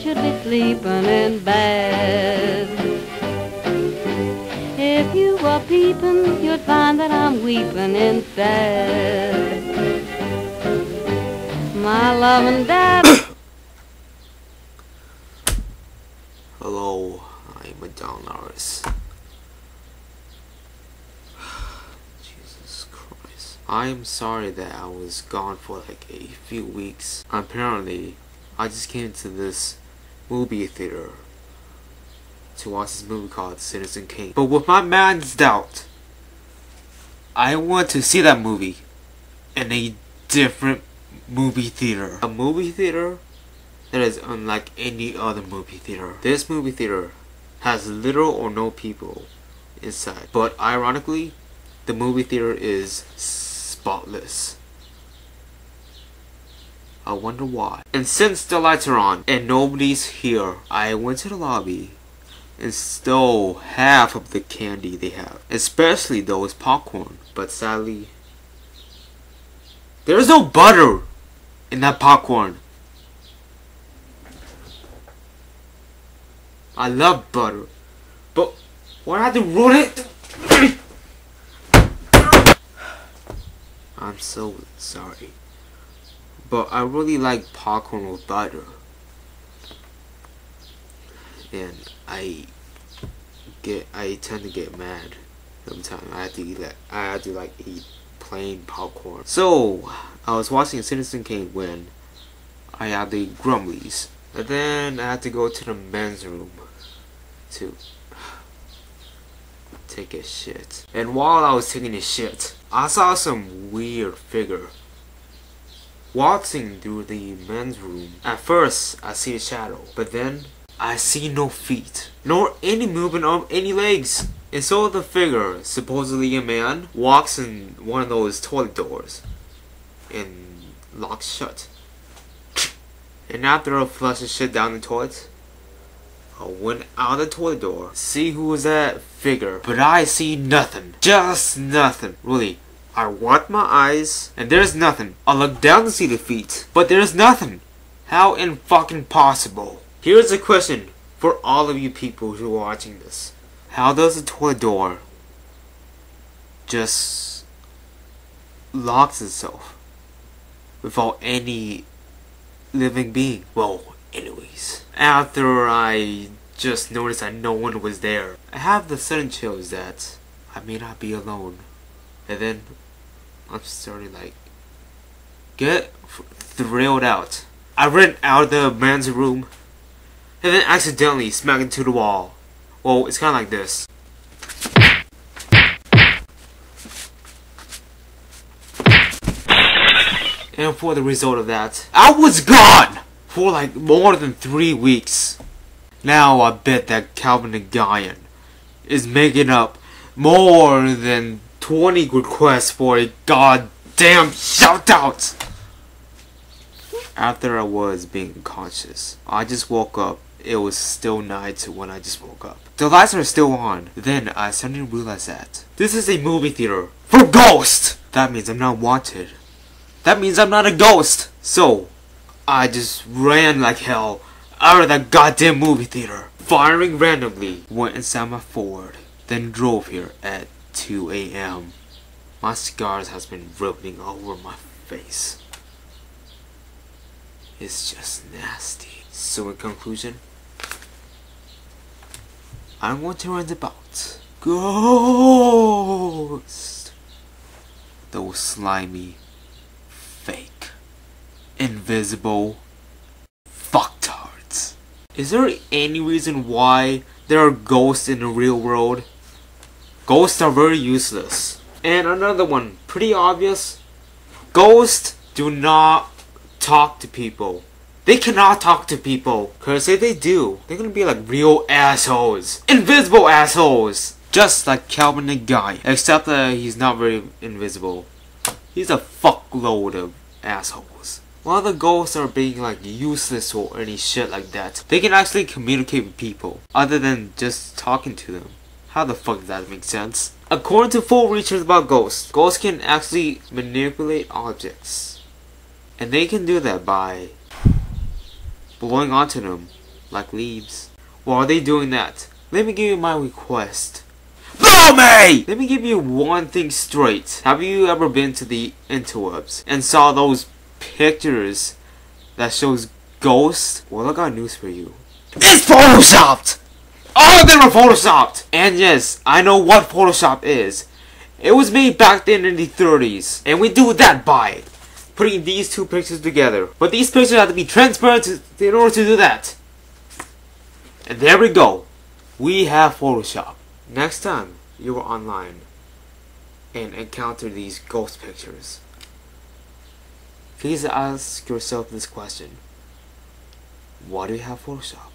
should be sleeping in bed. If you were peeping, you'd find that I'm weeping instead. My loving dad. Hello, I'm Madarn Laris. Jesus Christ. I'm sorry that I was gone for like a few weeks. Apparently, I just came to this movie theater to watch this movie called Citizen Kane. But with my man's doubt, I want to see that movie in a different movie theater. A movie theater that is unlike any other movie theater. This movie theater has little or no people inside. But ironically, the movie theater is spotless. I wonder why. And since the lights are on and nobody's here, I went to the lobby and stole half of the candy they have. Especially those popcorn. But sadly, there's no butter in that popcorn. I love butter. But why I have to ruin it? I'm so sorry. But I really like popcorn with butter. And I get I tend to get mad every time I have to eat that I have to like eat plain popcorn. So I was watching Citizen Kane when I had the grumblies. And then I had to go to the men's room to take a shit. And while I was taking a shit, I saw some weird figure waltzing through the men's room. At first, I see a shadow, but then I see no feet, nor any movement of any legs. And so the figure, supposedly a man, walks in one of those toilet doors and locks shut. And after I flushes shit down the toilet, I went out the toilet door, see who was that figure, but I see nothing. Just nothing. Really. I want my eyes, and there's nothing. I look down to see the feet, but there's nothing. How in fucking possible? Here's a question for all of you people who are watching this. How does a toilet door just locks itself without any living being? Well, anyways. After I just noticed that no one was there, I have the sudden chills that I may not be alone. And then I'm starting like get thrilled out. I ran out of the man's room and then accidentally smacked into the wall. Well, it's kind of like this. And for the result of that, I was gone for like more than three weeks. Now I bet that Calvin and Guyan is making up more than 20 requests for a goddamn shoutout. After I was being conscious, I just woke up. It was still night when I just woke up. The lights are still on. Then I suddenly realized that this is a movie theater for ghosts. That means I'm not wanted. That means I'm not a ghost. So, I just ran like hell out of that goddamn movie theater. Firing randomly, went inside my Ford, then drove here at 2 a.m. My scars has been rubbing over my face. It's just nasty. So in conclusion, I'm going to rant about ghosts. Those slimy, fake, invisible fucktards. Is there any reason why there are ghosts in the real world? Ghosts are very useless. And another one, pretty obvious. Ghosts do not talk to people. They cannot talk to people. Cause if they do, they're gonna be like real assholes. Invisible assholes! Just like Calvin the guy. Except that he's not very invisible. He's a fuckload of assholes. While the ghosts are being like useless or any shit like that, they can actually communicate with people. Other than just talking to them. How the fuck does that make sense? According to full research about ghosts, ghosts can actually manipulate objects. And they can do that by blowing onto them like leaves. While they doing that, let me give you my request. Blow me! Let me give you one thing straight. Have you ever been to the interwebs and saw those pictures that shows ghosts? Well, I got news for you. It's photoshopped! All of them photoshopped! And yes, I know what Photoshop is. It was made back then in the 30s, and we do that by putting these two pictures together. But these pictures have to be transparent in order to do that. And there we go. We have Photoshop. Next time you are online and encounter these ghost pictures, please ask yourself this question. Why do you have Photoshop?